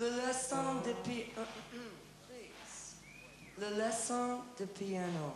Le leçon de pi... Please. Le leçon de piano.